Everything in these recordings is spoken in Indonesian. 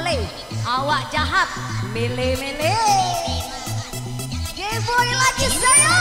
Mole Awak jahat Mele-mele G-boy lagi saya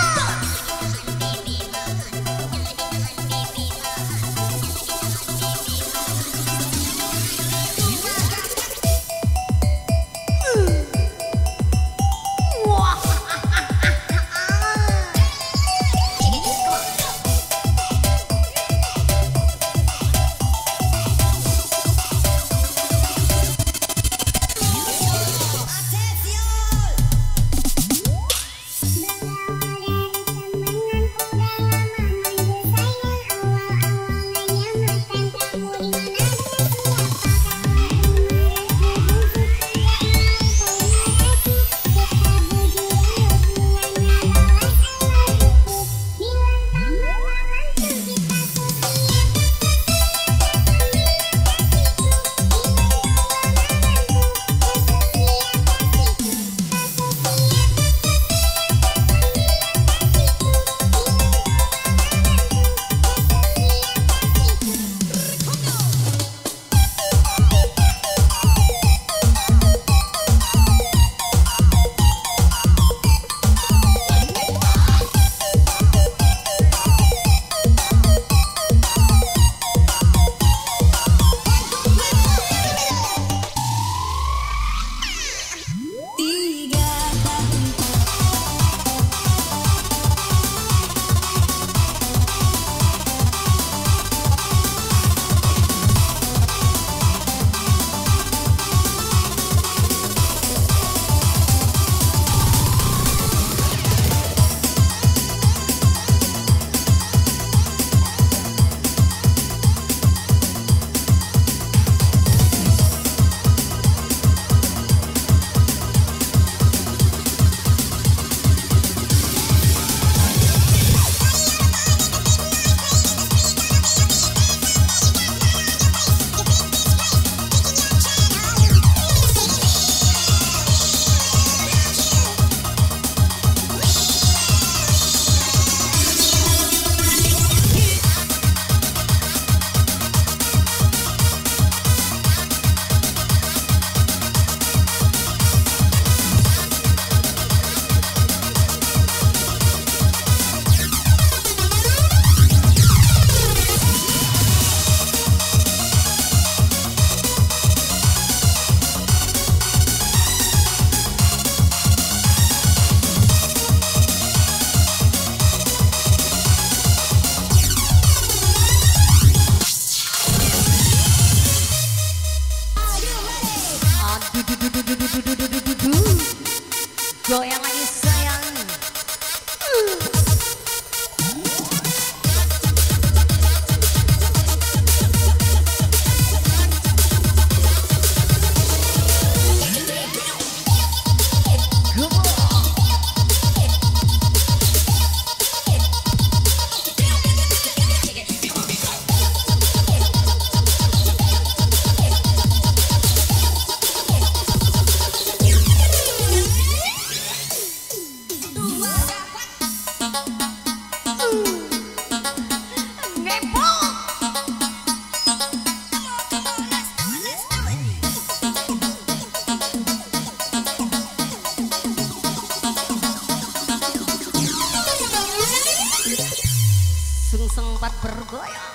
こよ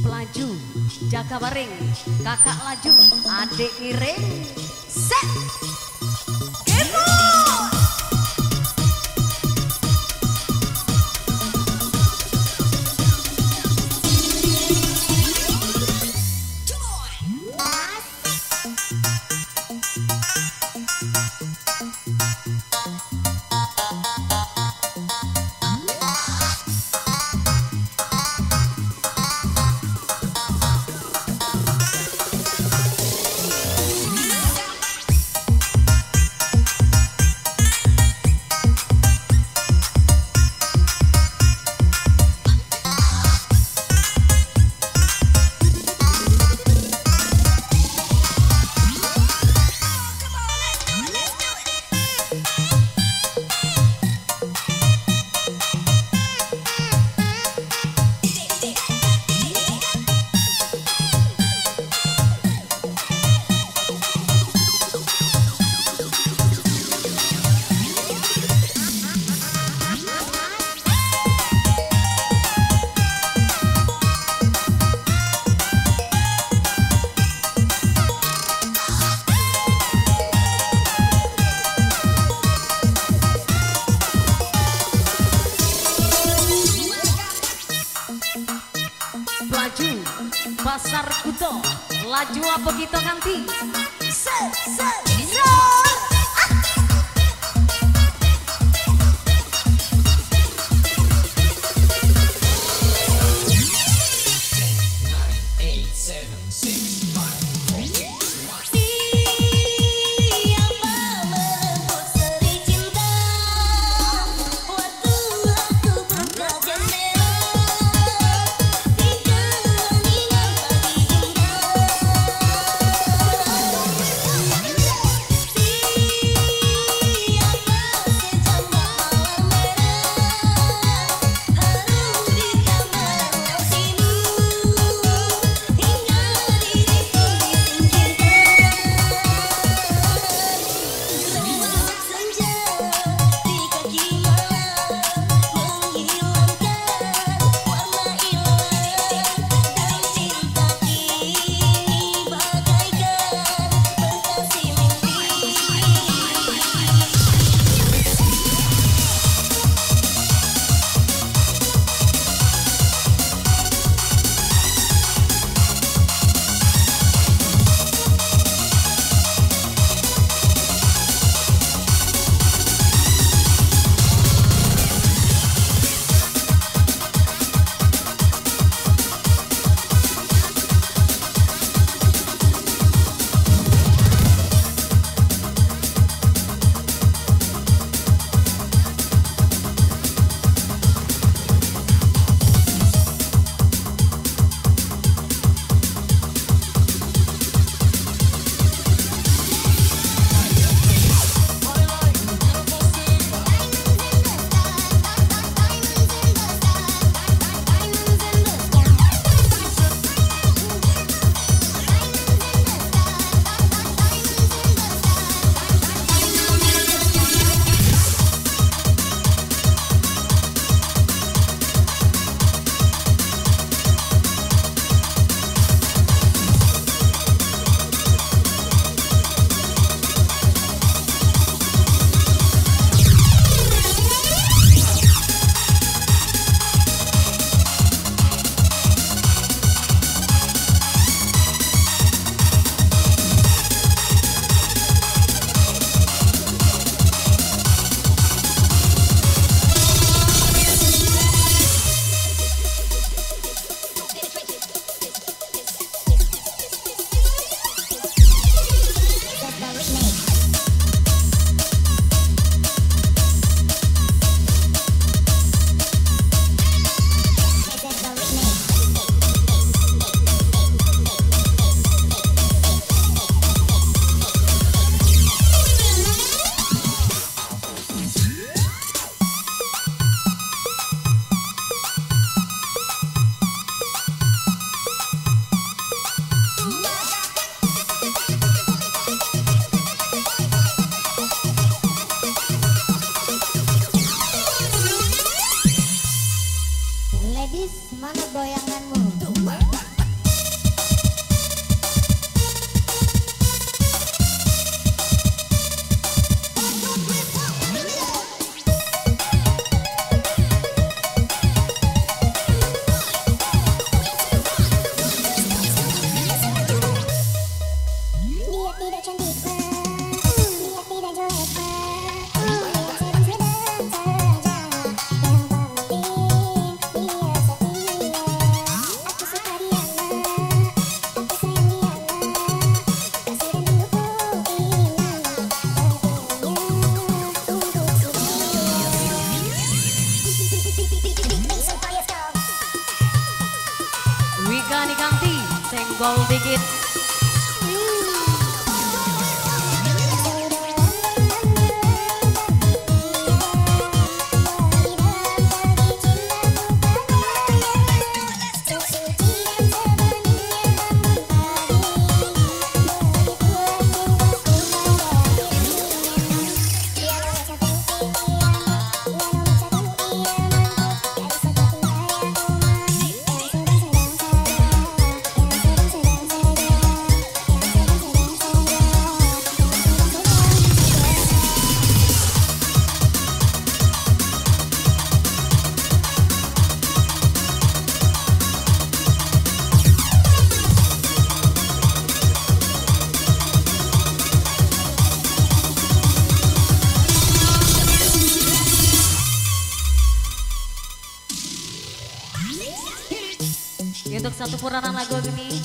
pelaju jaga baring. Kakak laju adik iring set. Gito Kanti. Se, se. Ladies, mana goyanganmu? Tuh.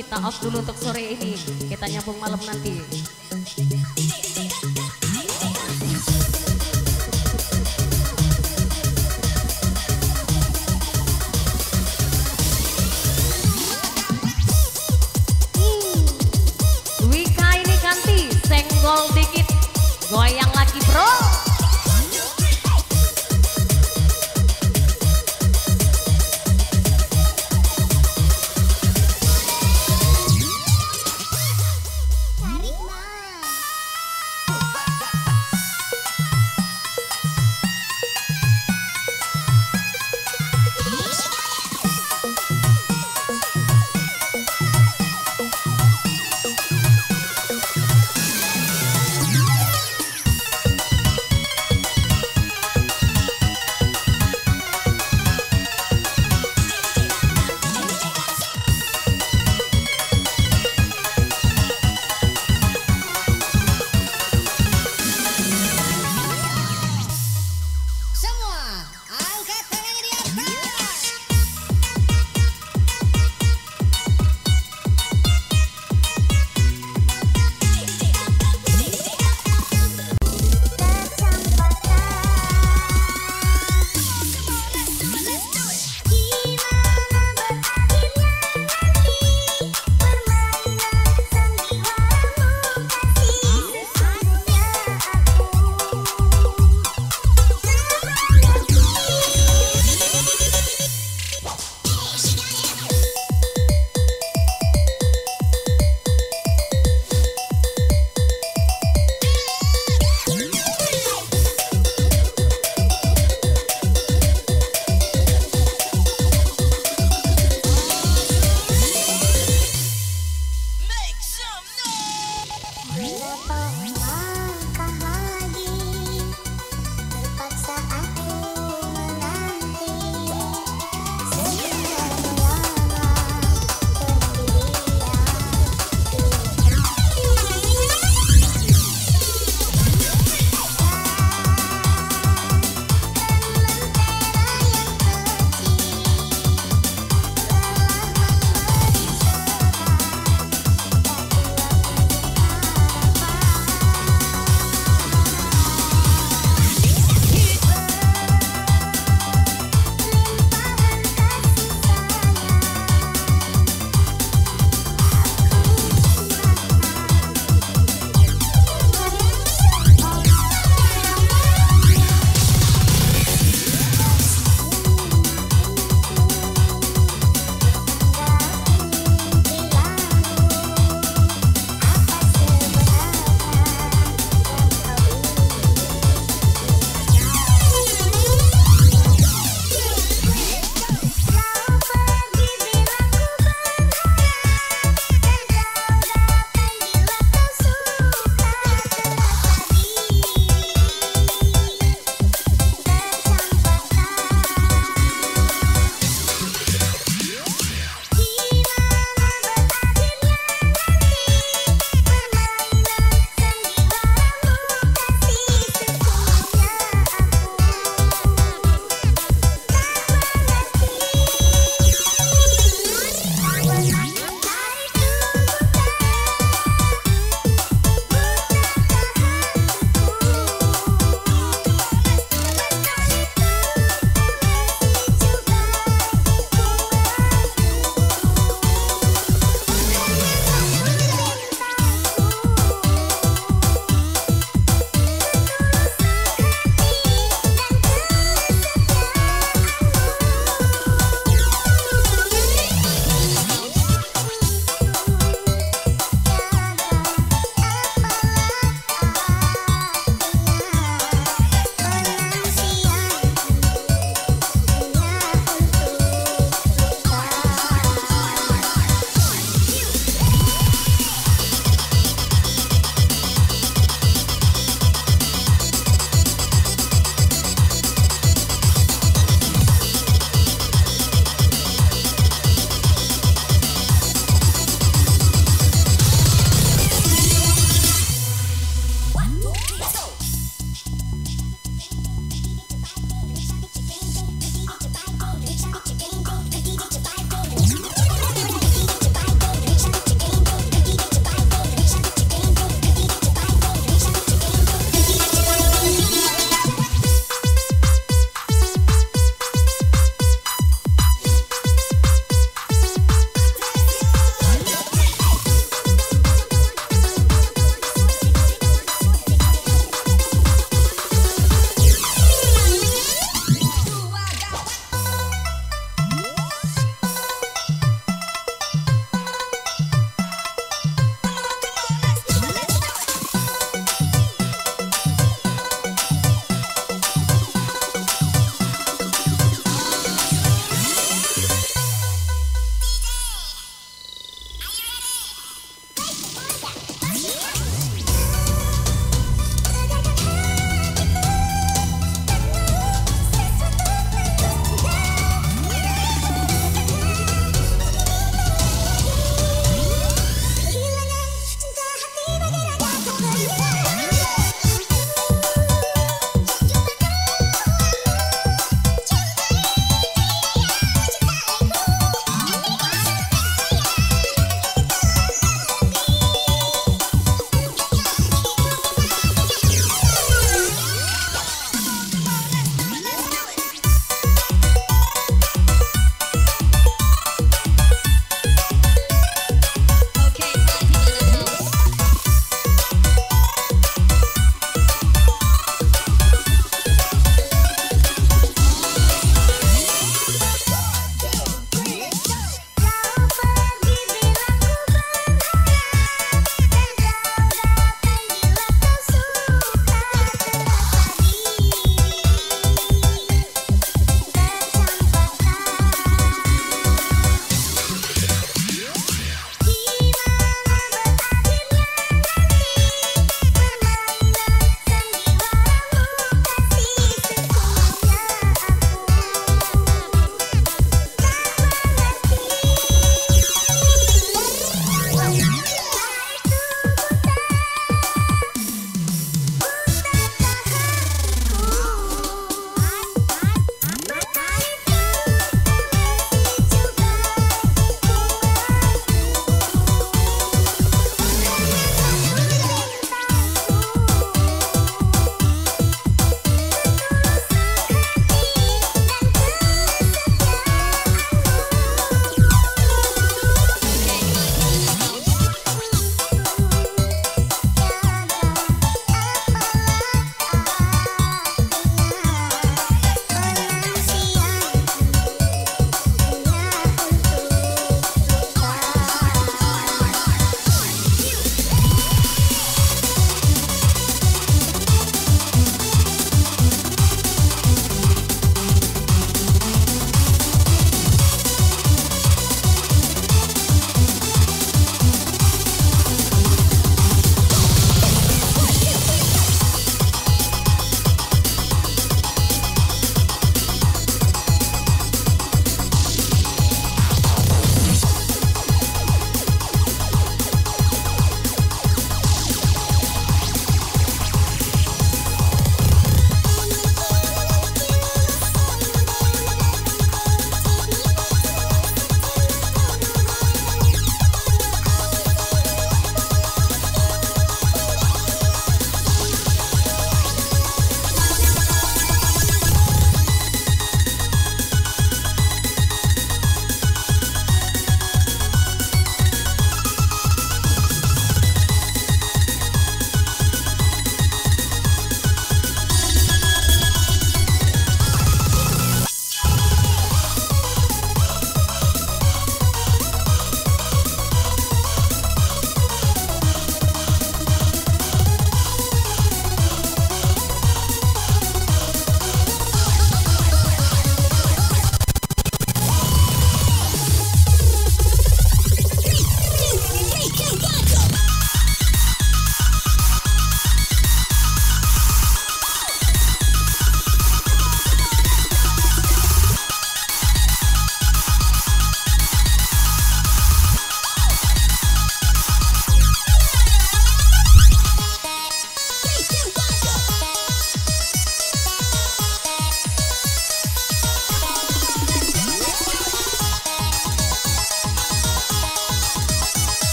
Kita off dulu untuk sore ini. Kita nyambung malam nanti.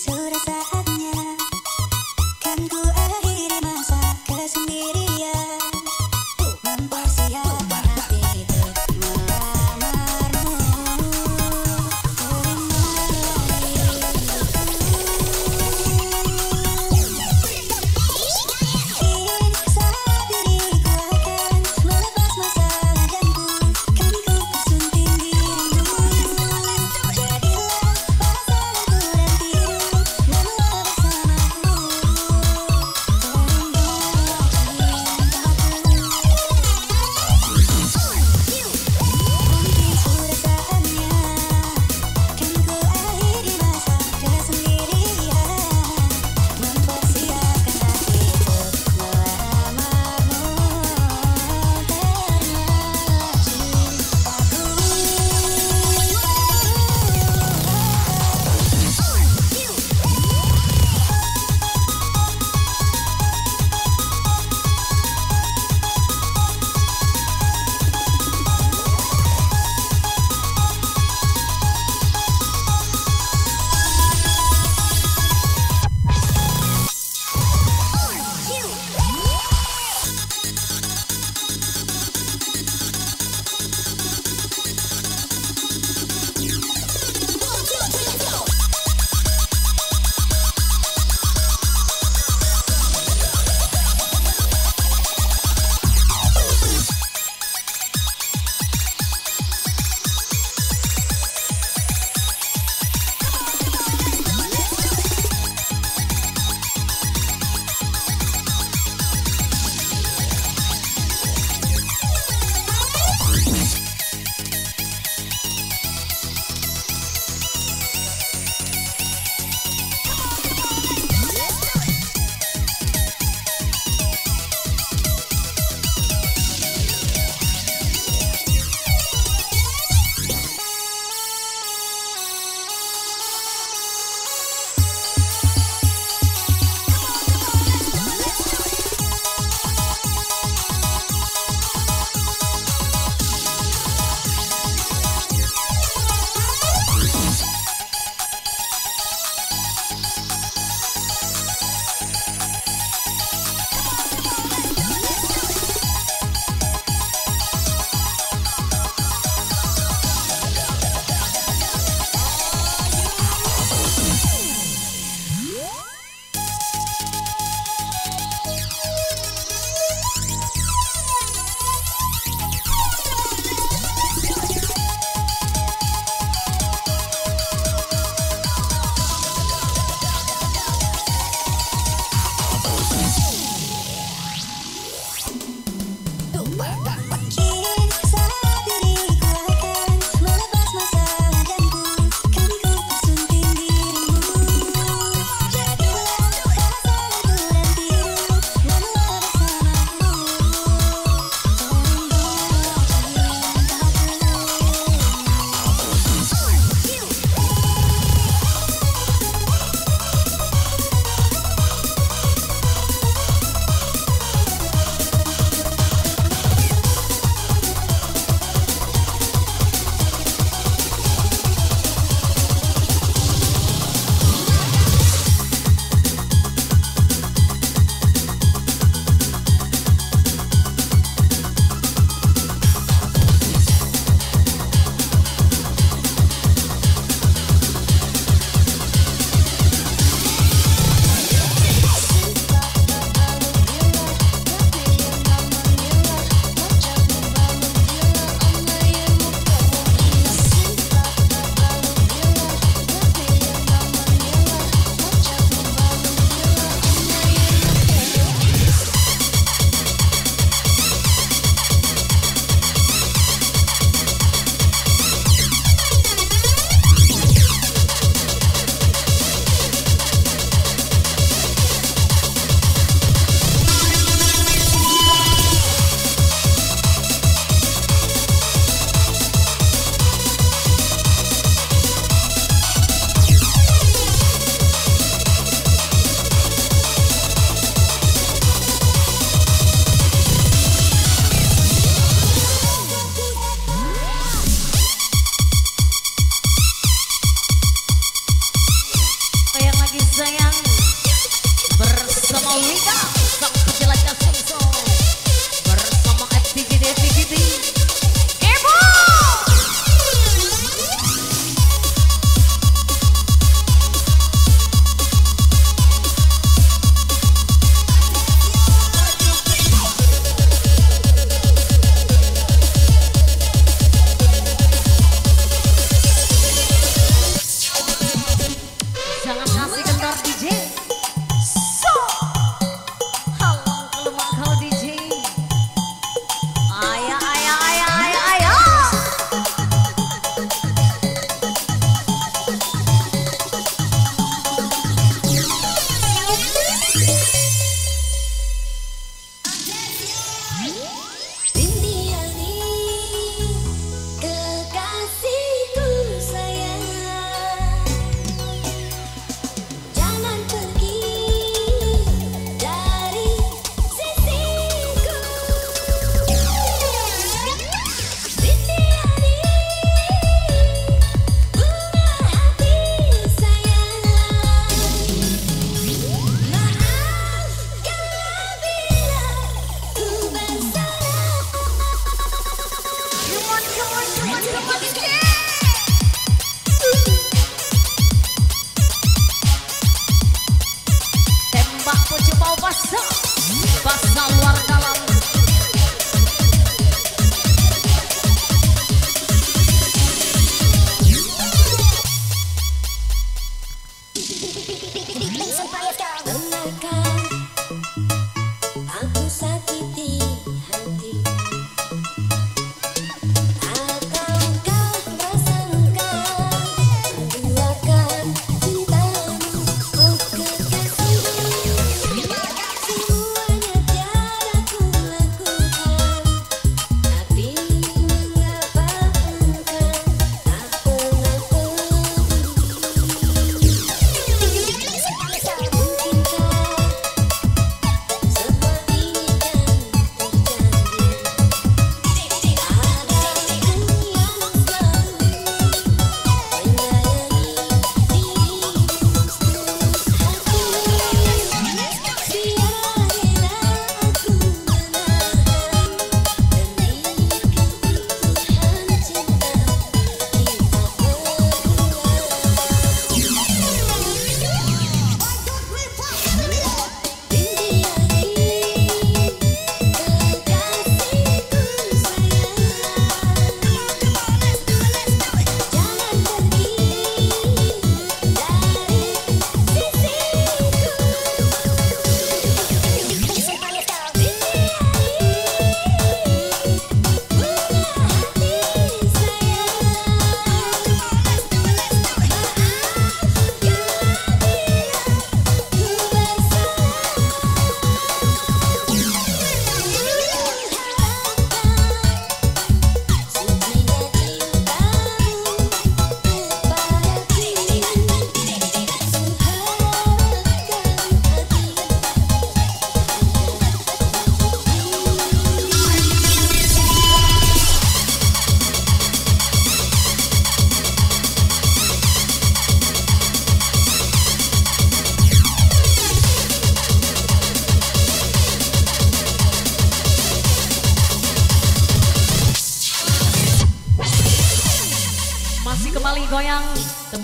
So sobresale.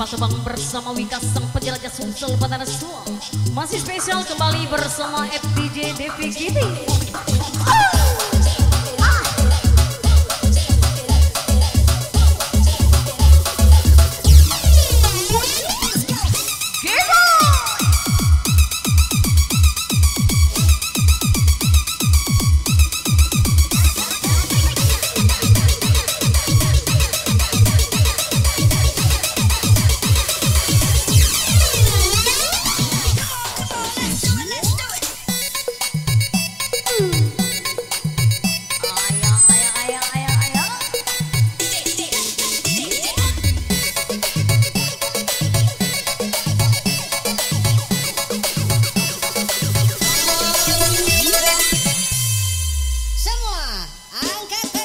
Sabang bersama Wika Sang Penjelajah Sumsel Batara Suang Masih spesial kembali bersama FDJ Devi Gini oh. Angkat